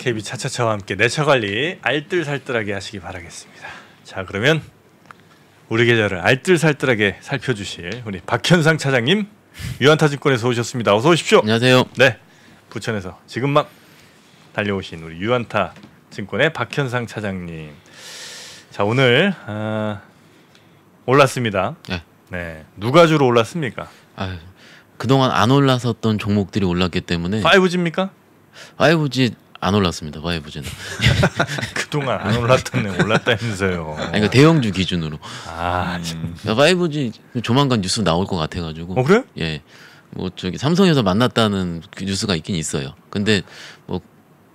KB 차차차와 함께 내처 관리 알뜰살뜰하게 하시기 바라겠습니다. 자 그러면 우리 계좌를 알뜰살뜰하게 살펴주실 우리 박현상 차장님 유한타증권에서 오셨습니다. 어서 오십시오. 안녕하세요. 네 부천에서 지금 막 달려오신 우리 유한타 증권의 박현상 차장님. 자 오늘 아, 올랐습니다. 네. 네 누가 주로 올랐습니까? 아, 그동안 안 올랐었던 종목들이 올랐기 때문에 five G입니까? five G 안 올랐습니다. five G는. 그동안 안 올랐던 애 올랐다면서요. 아니, 그러니까 대형주 기준으로. 아 참. 그러니까 five G 조만간 뉴스 나올 것 같아가지고. 어 그래요? 예. 뭐 저기 삼성에서 만났다는 그 뉴스가 있긴 있어요. 근데 뭐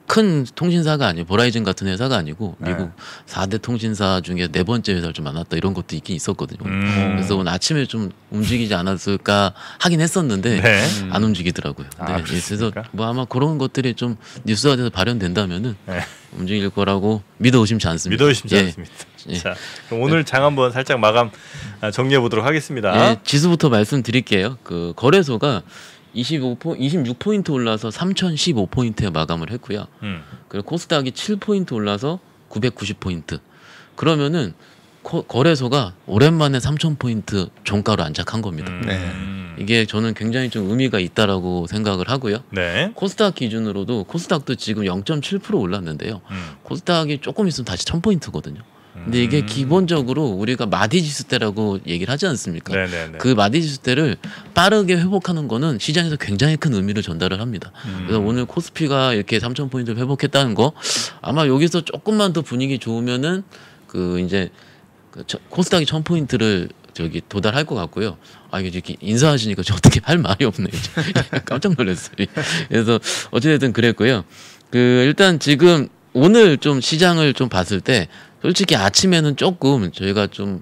큰 통신사가 아니고 버라이즌 같은 회사가 아니고 네. 미국 4대 통신사 중에 네 번째 회사를 좀 만났다 이런 것도 있긴 있었거든요. 음. 그래서 오늘 아침에 좀 움직이지 않았을까 하긴 했었는데 네. 안 움직이더라고요. 아, 네, 예, 그래서? 뭐 아마 그런 것들이 좀 뉴스화돼서 발현된다면은 네. 움직일 거라고 믿어 의심치 않습니다. 믿어 의심치 예. 않습니다. 예. 자, 오늘 장 한번 살짝 마감 아, 정리해 보도록 하겠습니다. 예, 지수부터 말씀드릴게요. 그 거래소가 25포 26포인트 올라서 3,015포인트에 마감을 했고요. 음. 그리고 코스닥이 7포인트 올라서 990포인트. 그러면은 코- 거래소가 오랜만에 3,000포인트 종가로 안착한 겁니다. 음. 네. 이게 저는 굉장히 좀 의미가 있다라고 생각을 하고요. 네. 코스닥 기준으로도 코스닥도 지금 0.7% 올랐는데요. 음. 코스닥이 조금 있으면 다시 1000포인트거든요. 근데 이게 음. 기본적으로 우리가 마디지수 때라고 얘기를 하지 않습니까? 네네네. 그 마디지수 때를 빠르게 회복하는 거는 시장에서 굉장히 큰 의미를 전달을 합니다. 그래서 음. 오늘 코스피가 이렇게 3천 포인트를 회복했다는 거 아마 여기서 조금만 더 분위기 좋으면은 그 이제 그 저- 코스닥이 1000 포인트를 저기 도달할 것 같고요. 아 이게 이렇게 인사하시니까 저 어떻게 할 말이 없네요. 깜짝 놀랐어요. 그래서 어찌됐든 그랬고요. 그 일단 지금 오늘 좀 시장을 좀 봤을 때 솔직히 아침에는 조금 저희가 좀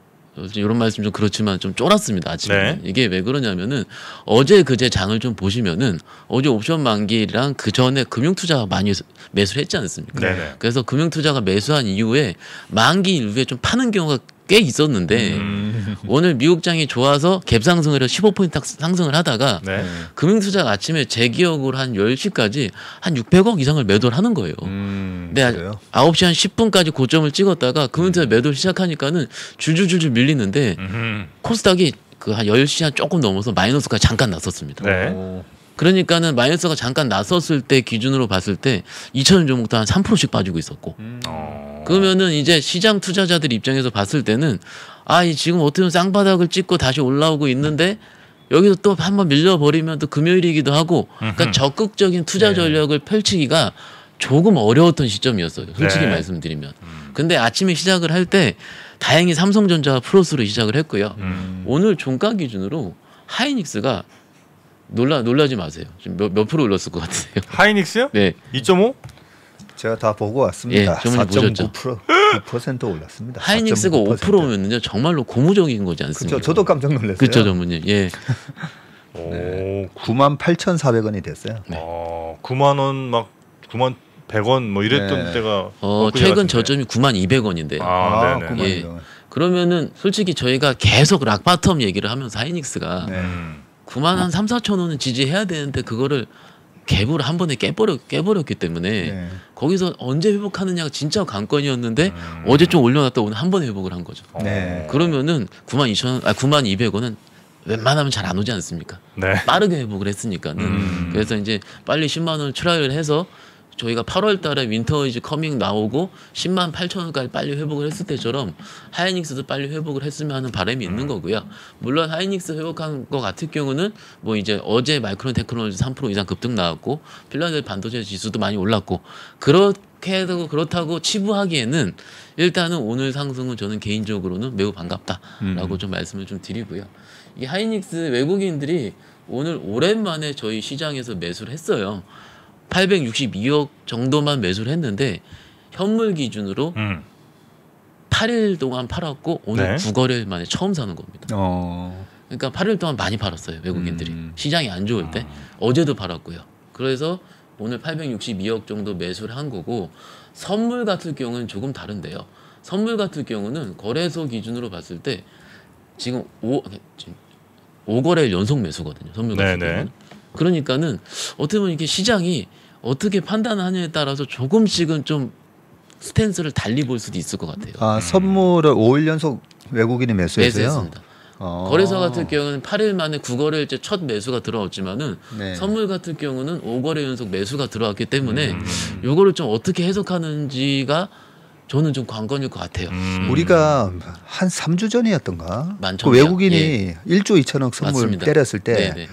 이런 말씀 좀 그렇지만 좀 쫄았습니다 아침에 네. 는 이게 왜 그러냐면은 어제 그제 장을 좀 보시면은 어제 옵션 만기랑 그 전에 금융투자가 많이 매수를 했지 않습니까? 네네. 그래서 금융투자가 매수한 이후에 만기 이후에 좀 파는 경우가 꽤 있었는데 음. 오늘 미국장이 좋아서 갭 상승을 해서 15포인트 상승을 하다가 네. 금융투자가 아침에 제 기억으로 한 10시까지 한 600억 이상을 매도를 하는 거예요. 음, 근데 그래요? 9시 한 10분까지 고점을 찍었다가 금융투자 매도를 시작하니까는 줄줄줄줄 밀리는데 음. 코스닥이 그 한 10시 한 조금 넘어서 마이너스가 잠깐 났었습니다. 네. 오, 그러니까는 마이너스가 잠깐 났었을 때 기준으로 봤을 때 2천원 종목도 한 3%씩 빠지고 있었고 음. 어. 그러면은 이제 시장 투자자들 입장에서 봤을 때는 아, 이 지금 어떻게 보면 쌍바닥을 찍고 다시 올라오고 있는데 여기서 또 한번 밀려버리면 또 금요일이기도 하고 그러니까. 적극적인 투자 네. 전략을 펼치기가 조금 어려웠던 시점이었어요. 솔직히 네. 말씀드리면. 근데 아침에 시작을 할 때 다행히 삼성전자 플러스로 시작을 했고요. 음. 오늘 종가 기준으로 하이닉스가 놀라 놀라지 마세요. 지금 몇, 몇 프로 올랐을 것 같으세요? 하이닉스요? 네. 2.5? 제가 다 보고 왔습니다. 예, 전문의 보셨죠? 4.9% 9% 올랐습니다. 하이닉스가 4.9%. 5%면은요 정말로 고무적인 거지 않습니까? 그렇죠. 저도 깜짝 놀랐어요. 그렇죠, 전문님. 예. 오. 98,400원이 됐어요. 네. 어, 9만 원 막 9만 100원 뭐 이랬던 네. 때가 어, 최근 같은데. 저점이 9만 200원인데요. 아, 아, 네네. 9만 예. 원. 그러면은 솔직히 저희가 계속 rock bottom 얘기를 하면서 하이닉스가 네. 음. 9만 한 3, 4천 원은 지지해야 되는데 그거를 갭을 한 번에 깨버려 깨버렸기 때문에 네. 거기서 언제 회복하느냐가 진짜 관건이었는데 음. 어제 좀 올려놨다 오늘 한 번에 회복을 한 거죠. 네. 그러면은 9만 2천 원, 아 9만 200원은 웬만하면 잘 안 오지 않습니까? 네. 빠르게 회복을 했으니까는 음. 그래서 이제 빨리 10만 원을 try를 해서 저희가 8월 달에 winter is coming 나오고 10만 8천 원까지 빨리 회복을 했을 때처럼 하이닉스도 빨리 회복을 했으면 하는 바람이 있는 거고요. 물론 하이닉스 회복한 것 같은 경우는 뭐 이제 어제 마이크론 테크놀로지 3% 이상 급등 나왔고 필라델 반도체 지수도 많이 올랐고 그렇게 해도 그렇다고 치부하기에는 일단은 오늘 상승은 저는 개인적으로는 매우 반갑다라고 좀 말씀을 좀 드리고요. 이 하이닉스 외국인들이 오늘 오랜만에 저희 시장에서 매수를 했어요. 862억 정도만 매수를 했는데 현물 기준으로 음. 8일 동안 팔았고 오늘 네. 9거래일 만에 처음 사는 겁니다. 어. 그러니까 8일 동안 많이 팔았어요 외국인들이 음. 시장이 안 좋을 때 어제도 팔았고요. 그래서 오늘 862억 정도 매수를 한 거고 선물 같은 경우는 조금 다른데요. 선물 같은 경우는 거래소 기준으로 봤을 때 지금 5 지금 5거래일 연속 매수거든요. 선물 같은 네네. 경우는. 그러니까는 어떻게 보면 이게 시장이 어떻게 판단하느냐에 따라서 조금씩은 좀 스탠스를 달리 볼 수도 있을 것 같아요. 아 선물을 5일 연속 외국인이 매수했어요. 매수했습니다. 어. 거래소 같은 경우는 8일 만에 9거래일째 첫 매수가 들어왔지만은 네. 선물 같은 경우는 5거래 연속 매수가 들어왔기 때문에 음. 요거를 좀 어떻게 해석하는지가 저는 좀 관건일 것 같아요. 음. 우리가 한 3주 전이었던가. 그 외국인이 예. 1조 2천억 선물 맞습니다. 때렸을 때 네네.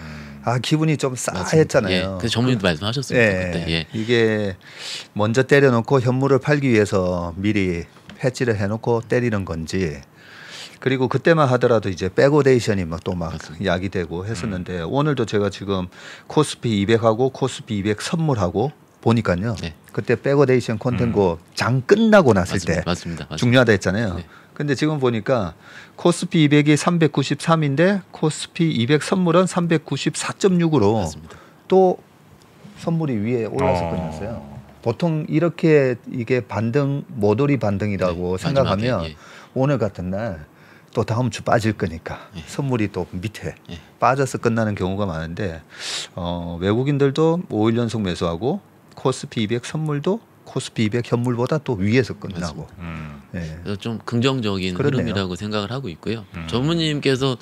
아 기분이 좀. 싸했잖아요. 예. 그 전문님도 말씀하셨습니다. 예, 그때. 예. 이게 먼저 때려놓고 현물을 팔기 위해서 미리 해지를 해놓고 때리는 건지 그리고 그때만 하더라도 이제 백오데이션이 막 또막 맞습니다. 야기되고 했었는데 오늘도 제가 지금 코스피 200하고 코스피 200 선물하고 보니까요. 네. 그때 backwardation contango 장 끝나고 났을 맞습니다. 때 맞습니다. 맞습니다. 중요하다 했잖아요. 네. 근데 지금 보니까 코스피 200이 393인데 코스피 200 선물은 394.6으로 맞습니다. 또 선물이 위에 올라서 어. 끝났어요. 보통 이렇게 이게 반등 모돌이 반등이라고 네, 생각하면 마지막에, 예. 오늘 같은 날 또 다음 주 빠질 거니까 예. 선물이 또 밑에 예. 빠져서 끝나는 경우가 많은데 어, 외국인들도 5일 연속 매수하고 코스피 200 선물도 코스피 200 현물보다 또 위에서 끝나고 음. 예. 그래서 좀 긍정적인 그렇네요. 흐름이라고 생각을 하고 있고요. 음. 전무님께서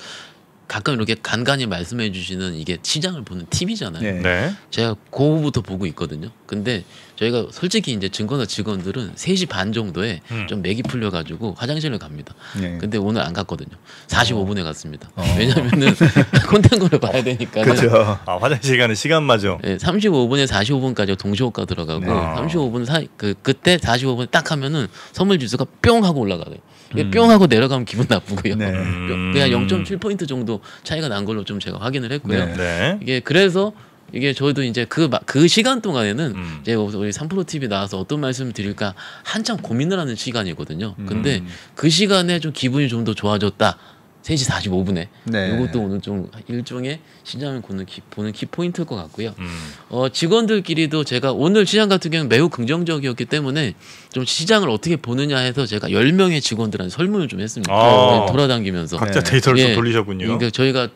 가끔 이렇게 간간히 말씀해 주시는 이게 시장을 보는 팁이잖아요. 네. 네. 제가 그거부터 보고 있거든요. 근데 저희가 솔직히 이제 증권사 직원들은 3시 반 정도에 음. 좀 맥이 풀려 가지고 화장실을 갑니다. 네. 근데 오늘 안 갔거든요. 45분에 갔습니다. 어. 왜냐면은 콘텐츠를 봐야 되니까. 그렇죠. 아 화장실 가는 시간마저. 네, 35분에 45분까지 동시호가 들어가고 네. 35분 사, 그 그때 45분 딱 하면은 선물 지수가 뿅 하고 올라가요. 이게 음. 뿅 하고 내려가면 기분 나쁘고요. 네. 음. 그냥 0.7 포인트 정도 차이가 난 걸로 좀 제가 확인을 했고요. 네. 네. 이게 그래서 이게 저희도 이제 그 그 시간 동안에는 음. 이제 우리 3프로 TV 나와서 어떤 말씀을 드릴까 한참 고민을 하는 시간이거든요. 근데 음. 그 시간에 좀 기분이 좀 더 좋아졌다. 3시 45분에 네. 이것도 오늘 좀 일종의 시장을 보는 키, 보는 키 포인트일 것 같고요. 음. 어, 직원들끼리도 제가 오늘 시장 같은 경우는 매우 긍정적이었기 때문에 좀 시장을 어떻게 보느냐 해서 제가 10명의 직원들한테 설문을 좀 했습니다. 아. 네, 돌아다니면서. 각자 네. 데이터를 좀 예. 돌리셨군요. 그러니까 저희가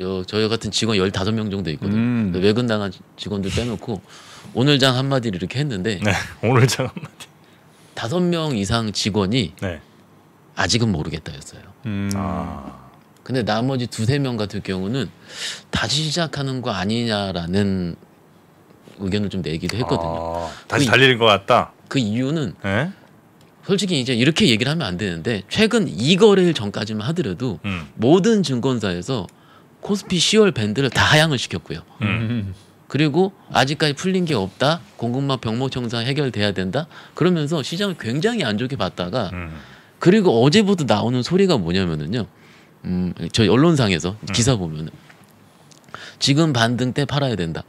어, 저희 같은 직원 15명 정도 있거든요. 음. 외근 당한 직원들 빼놓고 오늘 장 한마디를 이렇게 했는데 네. 오늘 잠깐만. 다섯 명 이상 직원이 네. 아직은 모르겠다였어요. 음. 아. 근데 나머지 두세 명 같은 경우는 다시 시작하는 거 아니냐라는 의견을 좀 내기도 했거든요. 아, 다시 그- 달리는 것 같다. 그 이유는 네. 솔직히 이제 이렇게 얘기를 하면 안 되는데 최근 2거래일 전까지만 하더라도 음. 모든 증권사에서 코스피 10월 밴드를 다 하향을 시켰고요. 음. 음. 그리고 아직까지 풀린 게 없다. 공급망 병목 형상 해결돼야 된다. 그러면서 시장을 굉장히 안 좋게 봤다가 음. 그리고 어제부터 나오는 소리가 뭐냐면은요. 음, 저희 언론상에서 기사 보면은 지금 반등 때 팔아야 된다.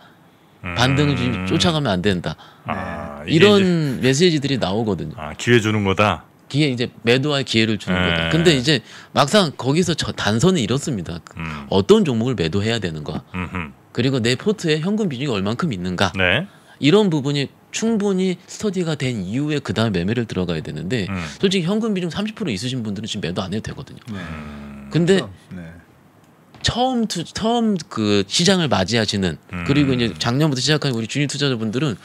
음. 반등을 지금 쫓아가면 안 된다. 아, 이게 이제- 이런 메시지들이 나오거든요. 아, 기회 주는 거다. 기회 이제 매도할 기회를 주는 네. 거다. 근데 이제 막상 거기서 저 단선을 잃었습니다. 음. 어떤 종목을 매도해야 되는가? 음흠. 그리고 내 포트에 현금 비중이 얼만큼 있는가? 네. 이런 부분이 충분히 스터디가 된 이후에 그 다음에 매매를 들어가야 되는데 음. 솔직히 현금 비중 30% 있으신 분들은 지금 매도 안 해도 되거든요. 네. 음. 근데 네. 처음 투, 처음 그 시장을 맞이하시는 음. 그리고 이제 작년부터 시작한 우리 주식 투자자분들은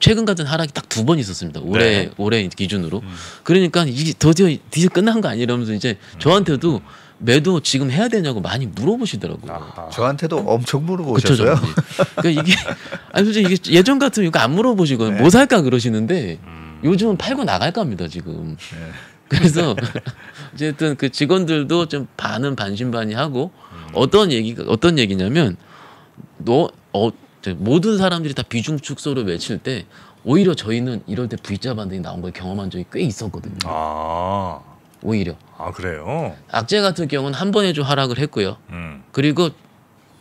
최근 같은 하락이 딱 두 번 있었습니다. 올해 네. 올해 기준으로. 음. 그러니까 이게 드디어 드디어 끝난 거 아니라면서 이제 저한테도 매도 지금 해야 되냐고 많이 물어보시더라고요. 아하. 저한테도 엄청 물어보셨어요. 저분이. 그러니까 이게 아니 솔직히 이게 예전 같으면 이거 안 물어보시거든요. 네. 뭐 살까 그러시는데 음. 요즘은 팔고 나갈 겁니다 지금. 네. 그래서 어쨌든 그 직원들도 좀 반은 반신반의하고 어떤 얘기가 어떤 얘기냐면 너 어, 저 모든 사람들이 다 비중 축소를 외칠 때 오히려 저희는 이럴 때 V자 반등이 나온 걸 경험한 적이 꽤 있었거든요. 아. 오히려 아, 그래요. 악재 같은 경우는 한 번에 좀 하락을 했고요. 음. 그리고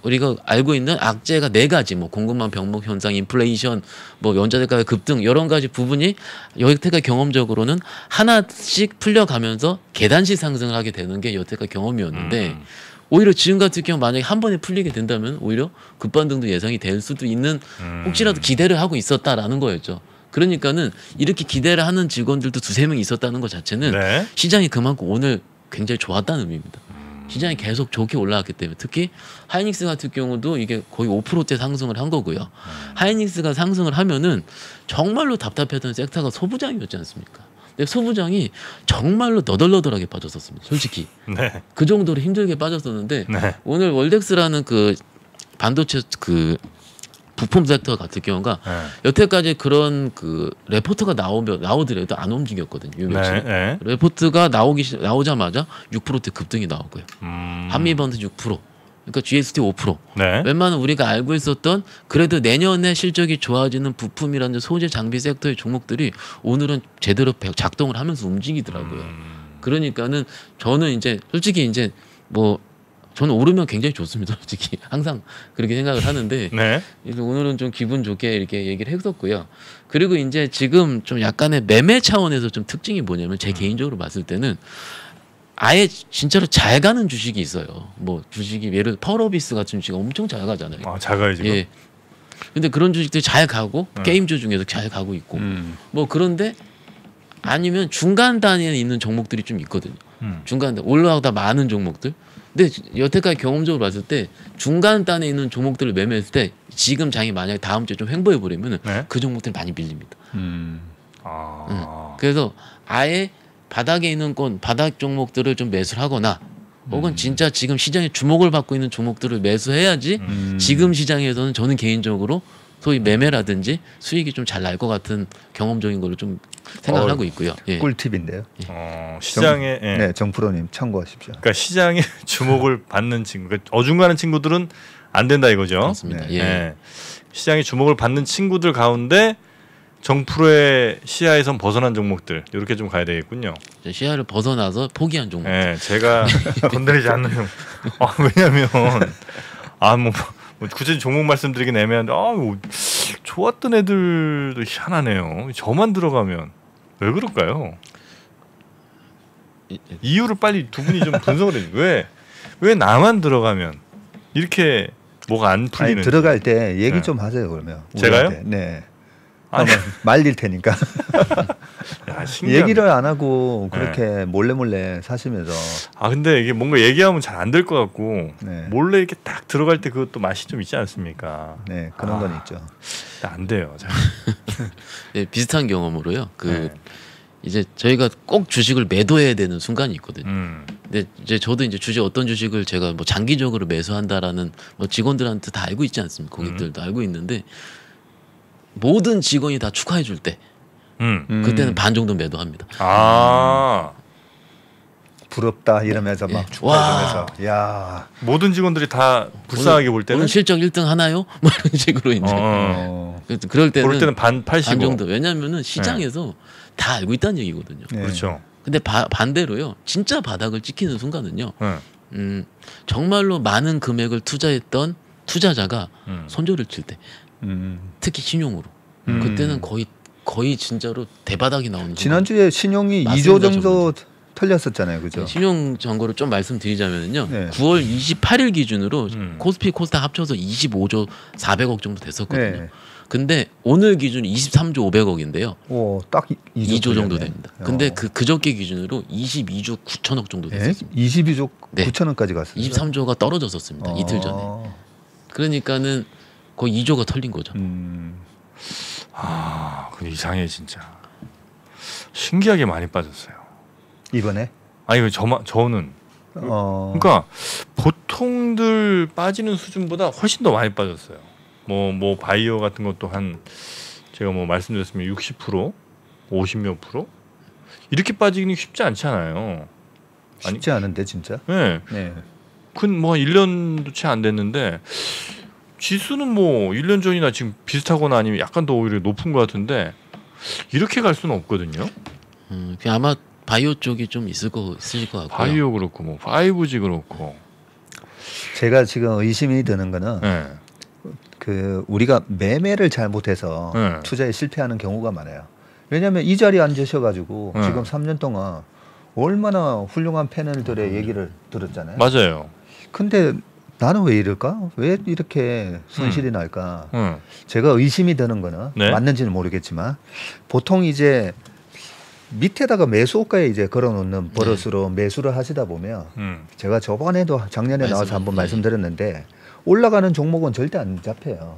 우리가 알고 있는 악재가 네 가지 뭐 공급망 병목 현상, 인플레이션, 뭐 원자재가 급등 여러 가지 부분이 여태까지 경험적으로는 하나씩 풀려가면서 계단식 상승을 하게 되는 게 여태까지 경험이었는데 음. 오히려 지금 같은 경우 만약에 한 번에 풀리게 된다면 오히려 급반등도 예상이 될 수도 있는 음. 혹시라도 기대를 하고 있었다라는 거였죠. 그러니까는 이렇게 기대를 하는 직원들도 두세 명 있었다는 것 자체는 네. 시장이 그만큼 오늘 굉장히 좋았다는 의미입니다. 시장이 계속 좋게 올라왔기 때문에 특히 하이닉스 같은 경우도 이게 거의 5%대 상승을 한 거고요. 하이닉스가 상승을 하면은 정말로 답답했던 섹터가 소부장이었지 않습니까? 근데 소부장이 정말로 너덜너덜하게 빠졌었습니다. 솔직히 네. 그 정도로 힘들게 빠졌었는데 네. 오늘 월덱스라는 그 반도체 그 부품 섹터 같은 경우가 네. 여태까지 그런 그 레포트가 나오면 나오더라도 안 움직였거든요. 요 며칠. 네. 네. 레포트가 나오기 시- 나오자마자 6%대 급등이 나오고요. 음. 한미번드 6%. 그러니까 GST 5%. 네. 웬만한 우리가 알고 있었던 그래도 내년에 실적이 좋아지는 부품이라는 소재 장비 섹터의 종목들이 오늘은 제대로 배- 작동을 하면서 움직이더라고요. 음. 그러니까는 저는 이제 솔직히 이제 뭐 저는 오르면 굉장히 좋습니다. 솔직히 항상 그렇게 생각을 하는데 네. 오늘은 좀 기분 좋게 이렇게 얘기를 했었고요. 그리고 이제 지금 좀 약간의 매매 차원에서 좀 특징이 뭐냐면 제 개인적으로 봤을 때는 아예 진짜로 잘 가는 주식이 있어요. 뭐 주식이 예를 펄어비스 같은 주식 엄청 잘 가잖아요. 아, 작아요 지금. 예. 근데 그런 주식들이 잘 가고 네. 게임주 중에서 잘 가고 있고 음. 뭐 그런데 아니면 중간 단위에 있는 종목들이 좀 있거든요. 음. 중간 단 올라가다 많은 종목들. 근데 여태까지 경험적으로 봤을 때 중간 단에 있는 종목들을 매매했을 때 지금 장이 만약에 다음 주에 좀 횡보해 버리면은 네. 그 종목들이 많이 밀립니다. 음. 아. 그래서 아예 바닥에 있는 건 바닥 종목들을 좀 매수를 하거나 혹은 진짜 지금 시장에 주목을 받고 있는 종목들을 매수해야지 음. 지금 시장에서는 저는 개인적으로 소위 매매라든지 수익이 좀 잘 날 것 같은 경험적인 걸로 좀 생각을 어, 하고 있고요. 예. 꿀팁인데요. 어, 시장에 예. 네, 정프로님 참고하십시오. 그러니까 시장에 주목을 받는 친구, 그러니까 어중간한 친구들은 안 된다 이거죠. 그렇습니다. 네. 예. 예. 시장에 주목을 받는 친구들 가운데 정프로의 시야에선 벗어난 종목들 이렇게 좀 가야 되겠군요. 시야를 벗어나서 포기한 종목. 예, 제가 건드리지 않는 아, 왜냐하면 아 뭐 뭐 구체적인 종목 말씀드리긴 애매한데 아 뭐, 좋았던 애들도 희한하네요. 저만 들어가면 왜 그럴까요? 이- 이유를 빨리 두 분이 좀 분석을 해요. 왜왜 나만 들어가면 이렇게 뭐가 안 풀리는 들어갈 때 얘기 네. 좀 하세요 그러면. 제가요? 네. 아니, 말릴 테니까 야, 신기하네. 얘기를 안 하고 그렇게 몰래 몰래 사시면서 아 근데 이게 뭔가 얘기하면 잘 안 될 것 같고 네. 몰래 이렇게 딱 들어갈 때 그것도 맛이 좀 있지 않습니까? 네 그런 아. 건 있죠. 안 돼요. 잘. 예, 비슷한 경험으로요. 그 네. 이제 저희가 꼭 주식을 매도해야 되는 순간이 있거든요. 음. 근데 이제 저도 이제 주식 어떤 주식을 제가 뭐 장기적으로 매수한다라는 뭐 직원들한테 다 알고 있지 않습니까? 고객들도 음. 알고 있는데 모든 직원이 다 축하해 줄 때 음. 음, 그때는 반 정도 매도합니다. 아 부럽다 이러면서 막 예. 축하해주면서 야 모든 직원들이 다 불쌍하게 볼 때는 오늘 실적 1등 하나요? 뭐 이런 식으로 이제 어, 그- 그럴 때는, 볼 때는 반반 80. 정도. 왜냐하면은 시장에서 다 알고 있다는 얘기거든요. 네. 그렇죠. 근데 바- 반대로요. 진짜 바닥을 찍히는 순간은요. 네. 음, 정말로 많은 금액을 투자했던 투자자가 음. 손절을 칠 때, 음. 특히 신용으로 음. 그때는 거의 거의 진짜로 대바닥이 나오는 지난주에 신용이 맞습니다, 2조 정도 털렸었잖아요, 그죠? 네, 신용 정보를 좀 말씀드리자면요. 네. 9월 28일 기준으로 음. 코스피 코스닥 합쳐서 25조 400억 정도 됐었거든요. 네. 근데 오늘 기준 23조 500억인데요. 오, 딱 2조, 2조 정도 됩니다. 근데 그 그저께 기준으로 22조 9천억 정도 예? 됐었습니다. 22조 네. 9천원까지 갔어요. 23조가 떨어졌었습니다. 이틀 전에. 어, 그러니까는 거의 2조가 털린 거죠. 음, 아, 그 이상해 진짜. 신기하게 많이 빠졌어요. 이번에 아니 그 저만 저는 어, 그러니까 보통들 빠지는 수준보다 훨씬 더 많이 빠졌어요. 뭐뭐 바이오 같은 것도 한 제가 뭐 말씀드렸으면 60% 50몇 프로 이렇게 빠지기는 쉽지 않잖아요. 아니- 쉽지 않은데 진짜. 네. 네. 큰뭐 1년도 채 안 됐는데 지수는 뭐 1년 전이나 지금 비슷하거나 아니면 약간 더 오히려 높은 것 같은데 이렇게 갈 수는 없거든요. 음, 그 아마 바이오 쪽이 좀 있을 거 있으실 것 같고요. 바이오 그렇고 뭐 5G 그렇고. 제가 지금 의심이 드는 거는 네. 그 우리가 매매를 잘못해서 네. 투자에 실패하는 경우가 많아요. 왜냐하면 이 자리에 앉으셔가지고 네. 지금 3년 동안 얼마나 훌륭한 패널들의 얘기를 들었잖아요. 맞아요. 근데 나는 왜 이럴까? 왜 이렇게 손실이 날까? 응. 제가 의심이 드는 거는 네. 맞는지는 모르겠지만 보통 이제 밑에다가 매수가에 이제 걸어놓는 버릇으로 매수를 하시다 보면 음. 제가 저번에도 작년에 나와서 말씀- 한번 네. 말씀드렸는데 올라가는 종목은 절대 안 잡혀요.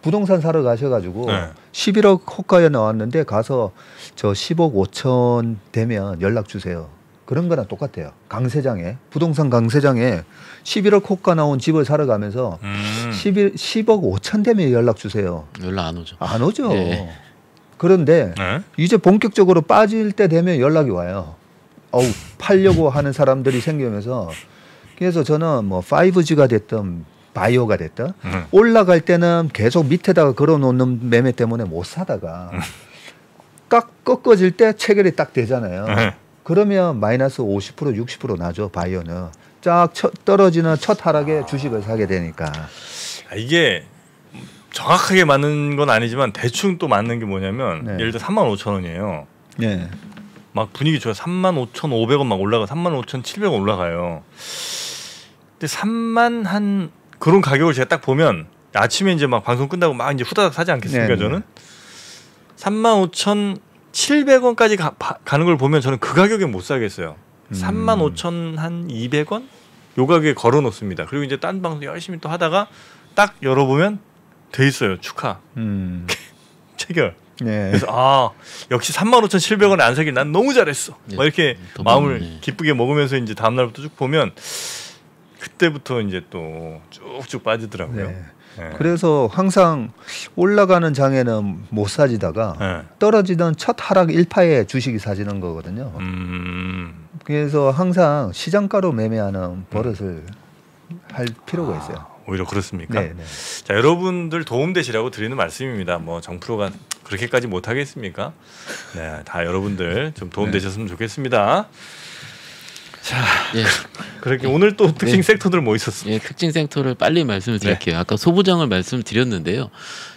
부동산 사러 가셔가지고 네. 11억 호가에 나왔는데 가서 저 10억 5천 되면 연락 주세요. 그런 거랑 똑같아요. 강세장에 부동산 강세장에 11억 호가 나온 집을 사러 가면서 음. 11, 10억 5천 되면 연락 주세요. 연락 안 오죠. 안 오죠. 예. 그런데 네. 이제 본격적으로 빠질 때 되면 연락이 와요. 어우 팔려고 하는 사람들이 생기면서 그래서 저는 뭐 5G가 됐든 바이오가 됐든 음. 올라갈 때는 계속 밑에다가 걸어놓는 매매 때문에 못 사다가 딱 꺾어질 때 체결이 딱 되잖아요. 네. 그러면 마이너스 50% 60% 나죠 바이오는 쫙 쳐- 떨어지는 첫 하락에 주식을 사게 되니까 아, 이게 정확하게 맞는 건 아니지만 대충 또 맞는 게 뭐냐면 네. 예를 들어 3만 5천 원이에요. 네. 막 분위기 좋아요. 3만 5천 5백원 막 올라가. 3만 5천 7백원 올라가요. 근데 3만 한 그런 가격을 제가 딱 보면 아침에 이제 막 방송 끝나고 막 이제 후다닥 사지 않겠습니까? 네네. 저는 3만 5천 7백원까지 가, 가는 걸 보면 저는 그 가격에 못 사겠어요. 음. 3만 5천 한 200원 요 가격에 걸어 놓습니다. 그리고 이제 딴 방송 열심히 또 하다가 딱 열어보면 돼 있어요. 축하 음. 체결. 네. 그래서 아 역시 35,700원에 안 사길 난 너무 잘했어. 네. 막 이렇게 더 마음을 네. 기쁘게 먹으면서 이제 다음 날부터 쭉 보면 그때부터 이제 또 쭉쭉 빠지더라고요. 네. 네. 그래서 항상 올라가는 장에는 못 사지다가 네. 떨어지던 첫 하락 일파에 주식이 사지는 거거든요. 음. 그래서 항상 시장가로 매매하는 버릇을 할 필요가 있어요. 오히려 그렇습니까? 네, 네. 자 여러분들 도움 되시라고 드리는 말씀입니다. 뭐 정프로가 그렇게까지 못 하겠습니까? 네, 다 여러분들 좀 도움 네. 되셨으면 좋겠습니다. 자, 예. 그렇게 오늘 또 특징 네. 섹터들 뭐 있었습니까? 예, 특징 섹터를 빨리 말씀을 드릴게요. 아까 소부장을 말씀드렸는데요.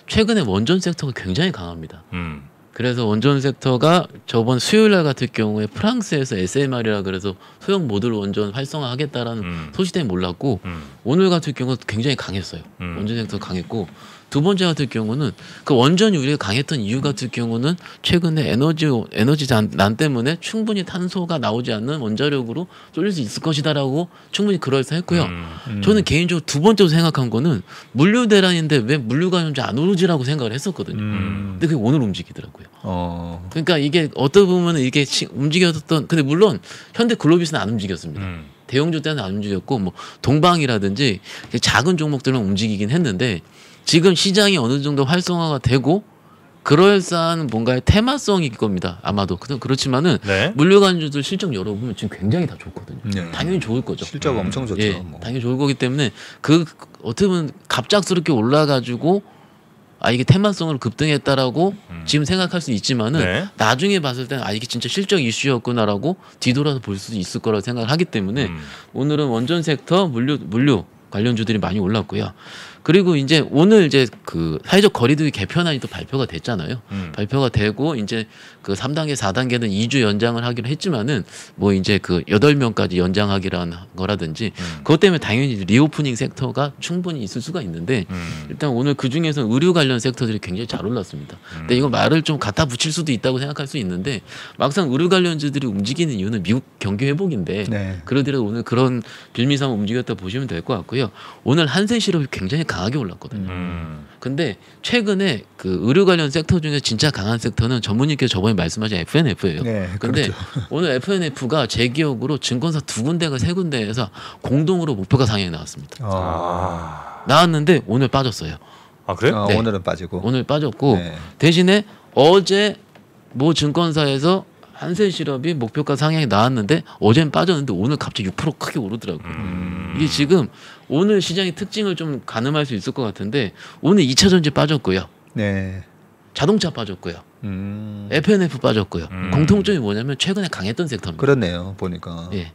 최근에 원전 섹터가 굉장히 강합니다. 음, 그래서 원전 섹터가 저번 수요일 날 같은 경우에 프랑스에서 SMR이라 그래서 소형 모듈 원전 활성화하겠다라는 음. 소식 때문에 몰랐고 음, 오늘 같은 경우는 굉장히 강했어요. 음. 원전 섹터 강했고 두 번째 같은 경우는 그 원전이 우리가 강했던 이유 같은 경우는 최근에 에너지 에너지 난, 난 때문에 충분히 탄소가 나오지 않는 원자력으로 쏠릴 수 있을 것이다라고 충분히 그럴싸했고요. 음. 음. 저는 개인적으로 두 번째로 생각한 거는 물류 대란인데 왜 물류가 현재 안 오르지라고 생각을 했었거든요. 음. 근데 그게 오늘 움직이더라고요. 어. 그러니까 이게 어떻게 보면 이게 치- 움직였던 근데 물론 현대 글로비스는 안 움직였습니다. 음. 대형주 때는 안 움직였고 뭐 동방이라든지 작은 종목들만 움직이긴 했는데 지금 시장이 어느 정도 활성화가 되고 그럴싸한 뭔가의 테마성일 겁니다. 아마도 그- 그렇지만은 네. 물류관주들 실적 열어보면 지금 굉장히 다 좋거든요. 네. 당연히 좋을 거죠. 실적 음. 엄청 좋죠. 예, 뭐. 당연히 좋을 거기 때문에 그 어떻게 보면 갑작스럽게 올라가지고 아 이게 테마성으로 급등했다라고 음. 지금 생각할 수 있지만은 네. 나중에 봤을 때는 아 이게 진짜 실적 이슈였구나라고 뒤돌아서 볼 수도 있을 거라고 생각을 하기 때문에 음. 오늘은 원전 섹터 물류 물류 관련주들이 많이 올랐고요. 그리고 이제 오늘 이제 그 사회적 거리두기 개편안이 또 발표가 됐잖아요. 음. 발표가 되고 이제 그 3단계, 4단계는 2주 연장을 하기로 했지만은 뭐 이제 그 8명까지 연장하기라는 거라든지 음. 그것 때문에 당연히 reopening 섹터가 충분히 있을 수가 있는데 음. 일단 오늘 그 중에서 의류 관련 섹터들이 굉장히 잘 올랐습니다. 근데 이거 말을 좀 갖다 붙일 수도 있다고 생각할 수 있는데 막상 의료 관련주들이 움직이는 이유는 미국 경기 회복인데 네. 그러더라도 오늘 그런 빌미삼아 움직였다 보시면 될 것 같고요. 오늘 한센시럽이 굉장히 강하게 올랐거든요. 음. 근데 최근에 그 의료 관련 섹터 중에 진짜 강한 섹터는 전문님께서 저번에 말씀하신 FNF예요. 네, 근데 그렇죠. 오늘 FNF가 제 기억으로 증권사 두 군데가 세 군데에서 공동으로 목표가 상향이 나왔습니다. 어. 아. 나왔는데 오늘 빠졌어요. 아 그래? 어, 네. 오늘은 빠지고. 오늘 빠졌고 네. 대신에 어제 모 증권사에서 한센시럽이 목표가 상향이 나왔는데 어제는 빠졌는데 오늘 갑자기 6% 크게 오르더라고요. 음. 이게 지금 오늘 시장의 특징을 좀 가늠할 수 있을 것 같은데 오늘 2차 전지 빠졌고요. 네. 자동차 빠졌고요. 음. FNF 빠졌고요. 음. 공통점이 뭐냐면 최근에 강했던 섹터입니다. 그렇네요. 보니까. 예.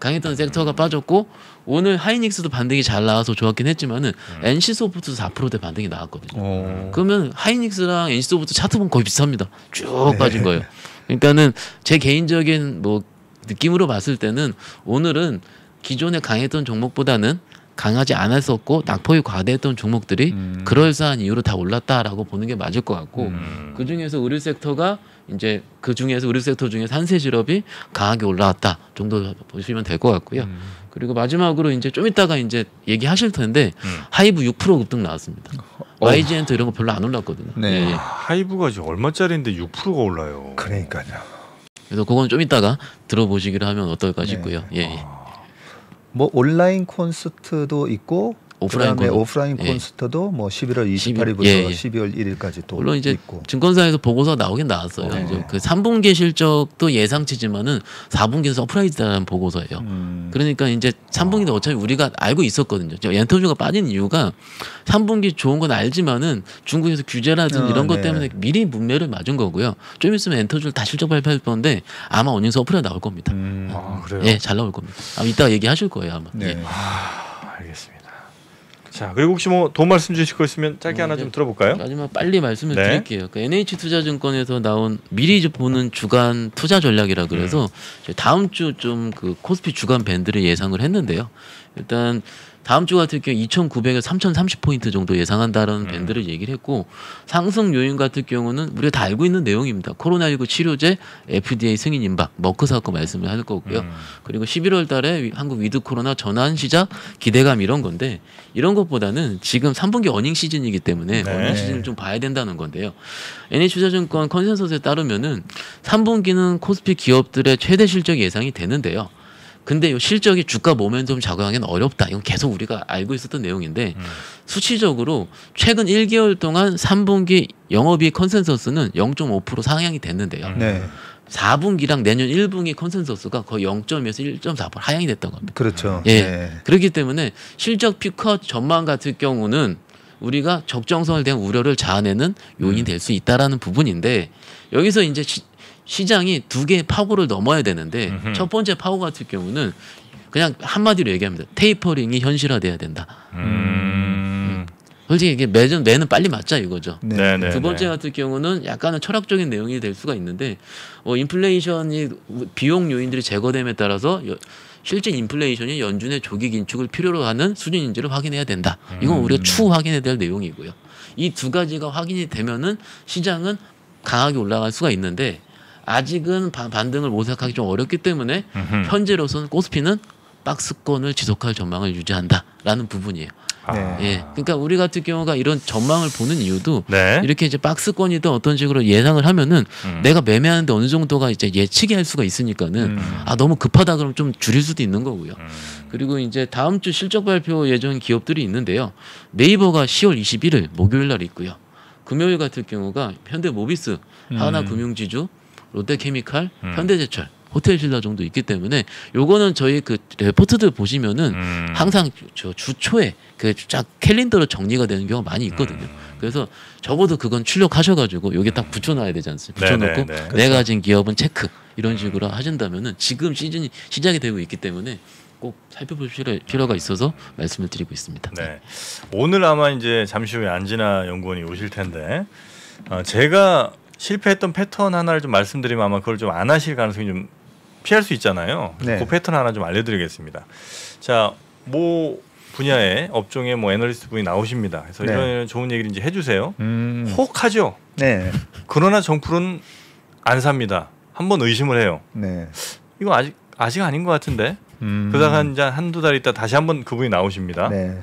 강했던 섹터가 빠졌고 오늘 하이닉스도 반등이 잘 나와서 좋았긴 했지만은 음. NC소프트도 4%대 반등이 나왔거든요. 어. 그러면 하이닉스랑 NC소프트 차트 보면 거의 비슷합니다. 쭉 네. 빠진 거예요. 그러니까는 제 개인적인 뭐 느낌으로 봤을 때는 오늘은 기존에 강했던 종목보다는 강하지 않았었고 낙폭이 과대했던 종목들이 음. 그럴싸한 이유로 다 올랐다라고 보는 게 맞을 것 같고 음. 그 중에서 의료 섹터가 이제 그 중에서 의료 섹터 중에서 한세 실업이 강하게 올라왔다 정도 보시면 될 것 같고요. 음. 그리고 마지막으로 이제 좀 이따가 이제 얘기하실 텐데 음. 하이브 6% 급등 나왔습니다. 어. YG엔터 이런 거 별로 안 올랐거든요. 네. 예, 예. 아, 하이브가 지금 얼마짜리인데 6%가 올라요. 그러니까요. 그래서 그건 좀 이따가 들어보시기로 하면 네. 어떨까 싶고요. 예, 예. 뭐 온라인 콘서트도 있고 오프라인 그다음에 콘서트. 오프라인 예. 콘서트도 뭐 11월 12일, 28일부터 예, 예. 12월 1일까지 또 물론 이제 있고. 증권사에서 보고서 나오긴 나왔어요. 네. 그 3분기 실적도 예상치지만은 4분기에서 surprise라는 보고서예요. 음. 그러니까 이제 3분기도 어차피 우리가 알고 있었거든요. 저 엔터주가 빠진 이유가 3분기 좋은 건 알지만은 중국에서 규제라든지 어, 이런 것 네. 때문에 미리 뭇매를 맞은 거고요. 좀 있으면 엔터주를 다 실적 발표할 건데 아마 earning surprise 나올 겁니다. 음. 아, 그래요? 예, 잘 나올 겁니다. 아마 이따가 얘기하실 거예요, 아마. 네. 예. 아, 알겠습니다. 자, 그리고 혹시 뭐 도움 말씀 주실 거 있으면 짧게 어, 하나 네. 좀 들어볼까요? 마지막 빨리 말씀을 네. 드릴게요. 그 NH투자증권에서 나온 미리 보는 주간 투자 전략이라 그래서 저희 다음 주 좀 그 코스피 주간 밴드를 예상을 했는데요. 일단 다음 주 같은 경우 2,900에서 3,030포인트 정도 예상한다는 밴드를 얘기를 했고 상승 요인 같은 경우는 우리가 다 알고 있는 내용입니다. 코로나19 치료제 FDA 승인 임박 머크 사건 말씀을 할 거고요. 음. 그리고 11월 달에 위- 한국 with 코로나 전환 시작 기대감 이런 건데 이런 것보다는 지금 3분기 earning 시즌이기 때문에 네. earning 시즌을 좀 봐야 된다는 건데요. NH투자증권 consensus에 따르면은 3분기는 코스피 기업들의 최대 실적 예상이 되는데요. 근데 이 실적이 주가 모멘텀 작용하기는 어렵다. 이건 계속 우리가 알고 있었던 내용인데 음. 수치적으로 최근 1개월 동안 3분기 영업이익 consensus는 0.5% 상향이 됐는데요. 음. 네. 4분기랑 내년 1분기 consensus가 거의 0.에서 1.4% 하향이 됐던 겁니다. 그렇죠. 예. 네. 그렇기 때문에 실적 피컷 전망 같은 경우는 우리가 적정성을 대한 우려를 자아내는 요인이 될 수 있다라는 부분인데 여기서 이제 시, 시장이 두 개의 파고를 넘어야 되는데 음흠. 첫 번째 파고 같은 경우는 그냥 한마디로 얘기합니다. 테이퍼링이 현실화돼야 된다. 음. 솔직히 이게 매전 매는 빨리 맞자 이거죠. 네. 네, 네. 두 번째 같은 경우는 약간은 철학적인 내용이 될 수가 있는데 어, 인플레이션이 비용 요인들이 제거됨에 따라서 여- 실제 인플레이션이 연준의 조기 긴축을 필요로 하는 수준인지를 확인해야 된다. 이건 음. 우리가 추후 확인해야 될 내용이고요. 이 두 가지가 확인이 되면은 시장은 강하게 올라갈 수가 있는데 아직은 바- 반등을 모색하기 좀 어렵기 때문에 음흠. 현재로서는 코스피는 박스권을 지속할 전망을 유지한다라는 부분이에요. 아. 네. 예, 그러니까 우리 같은 경우가 이런 전망을 보는 이유도 네. 이렇게 이제 박스권이든 어떤 식으로 예상을 하면은 음. 내가 매매하는데 어느 정도가 이제 예측이 할 수가 있으니까는 음. 아 너무 급하다 그러면 좀 줄일 수도 있는 거고요. 음. 그리고 이제 다음 주 실적 발표 예정 기업들이 있는데요. 네이버가 10월 21일 목요일 날 있고요. 금요일 같은 경우가 현대모비스, 하나금융지주, 롯데케미칼, 음. 현대제철, 호텔신라 정도 있기 때문에 요거는 저희 그 레포트들 보시면은 음. 항상 저 주 초에 그 쫙 캘린더로 정리가 되는 경우가 많이 있거든요. 음. 그래서 적어도 그건 출력하셔가지고 여기 딱 붙여놔야 되지 않습니까? 네, 붙여놓고 네, 네. 내가 가진 기업은 체크 이런 식으로 하신다면은 지금 시즌이 시작이 되고 있기 때문에 꼭 살펴볼 필요, 필요가 있어서 말씀을 드리고 있습니다. 네. 오늘 아마 이제 잠시 후에 안진아 연구원이 오실 텐데 어, 제가 실패했던 패턴 하나를 좀 말씀드리면 아마 그걸 좀 안 하실 가능성이 좀 피할 수 있잖아요. 네. 그 패턴 하나 좀 알려드리겠습니다. 자, 뭐 분야의 업종의 뭐 애널리스트 분이 나오십니다. 그래서 네. 이런 좋은 얘기를 이제 해주세요. 음. 혹하죠. 네. 그러나 정풀은 안 삽니다. 한번 의심을 해요. 네. 이거 아직 아직 아닌 것 같은데. 음. 그러다가 한 이제 한두 달 있다 다시 한번 그분이 나오십니다. 네.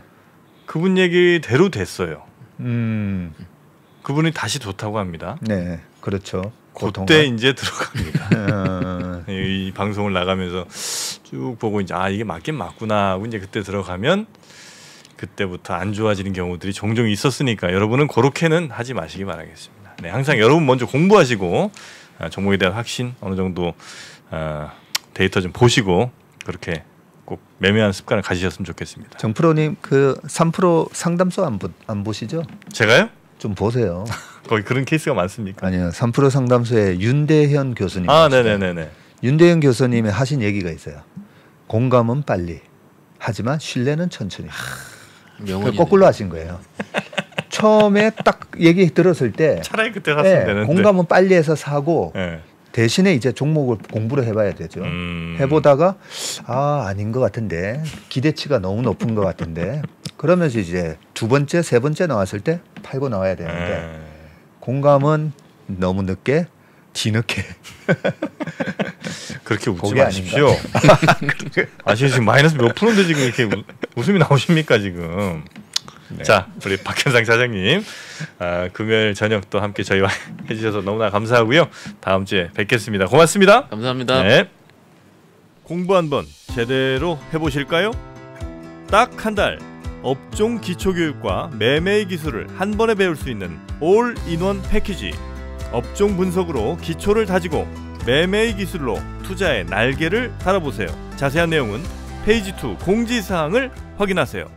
그분 얘기대로 됐어요. 음. 그분이 다시 좋다고 합니다. 네. 그렇죠. 그때 이제 들어갑니다. 어, 이, 이 방송을 나가면서 쭉 보고 이제 아 이게 맞긴 맞구나 하고 이제 그때 들어가면 그때부터 안 좋아지는 경우들이 종종 있었으니까 여러분은 그렇게는 하지 마시기 바라겠습니다. 네, 항상 여러분 먼저 공부하시고 아, 종목에 대한 확신 어느 정도 아, 데이터 좀 보시고 그렇게 꼭 매매하는 습관을 가지셨으면 좋겠습니다. 정프로님 그 3% 상담소 안, 보, 안 보시죠? 제가요? 좀 보세요. 거기 그런 케이스가 많습니까? 아니요. 3% 상담소에 윤대현 교수님. 아, 계시죠? 네네네 네. 윤대현 교수님이 하신 얘기가 있어요. 공감은 빨리. 하지만 신뢰는 천천히. 그 명언이 거꾸로 하신 거예요. 처음에 딱 얘기 들었을 때 차라리 그때 샀으면 예, 되는데. 공감은 빨리 해서 사고 예. 대신에 이제 종목을 공부를 해봐야 되죠. 음. 해보다가 아 아닌 것 같은데 기대치가 너무 높은 것 같은데 그러면서 이제 두 번째 세 번째 나왔을 때 팔고 나와야 되는데 예. 공감은 너무 늦게 뒤늦게 그렇게 웃지 마십시오. 아 지금 지금 마이너스 몇 프로인데 지금 이렇게 우- 웃음이 나오십니까 지금? 네. 자 우리 박현상 차장님 아, 금요일 저녁 또 함께 저희와 해주셔서 너무나 감사하고요. 다음 주에 뵙겠습니다. 고맙습니다. 감사합니다. 네. 공부 한번 제대로 해보실까요? 딱 한 달 업종 기초 교육과 매매의 기술을 한 번에 배울 수 있는 올인원 패키지. 업종 분석으로 기초를 다지고 매매의 기술로 투자의 날개를 달아보세요. 자세한 내용은 페이지 2 공지 사항을 확인하세요.